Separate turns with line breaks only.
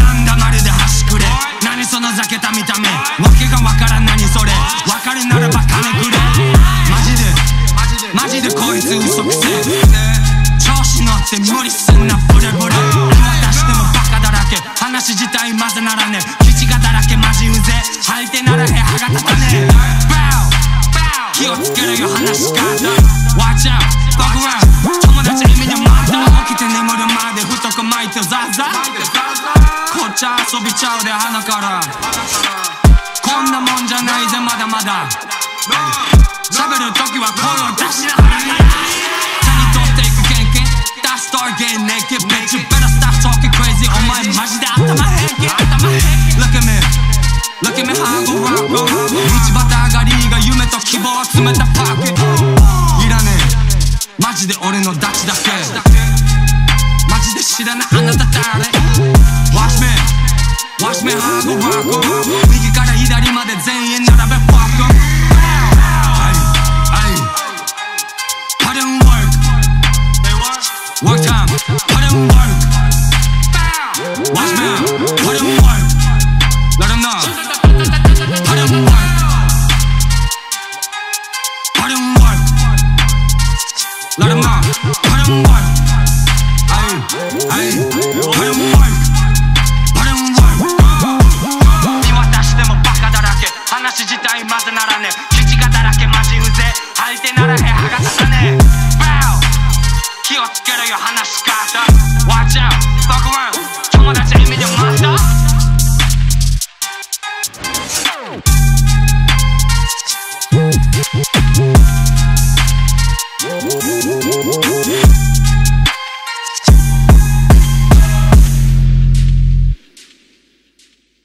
なんだまるで端くれ。何そのざけた見た目わけがわからん何それわかるならば金くれマジでマジでこいつ嘘くせ調子乗って無理すんなブレブレ話自体まずならねえ基地がだらけマジうぜ。相手ならへ歯が立たねえ。気をつけるよ話し方 Watch out, fuck around. 友達意味でまた起きて眠るまで太く巻いてザザこっちゃ遊びちゃうで鼻から。こんなもんじゃないぜまだまだ。喋るときは声を出しながら夢ハンゴハンゴ道端上がりが夢と希望を詰めたパーケット。いらねえ。マジで俺のダチだけ。マジで知らない。あなた誰？Put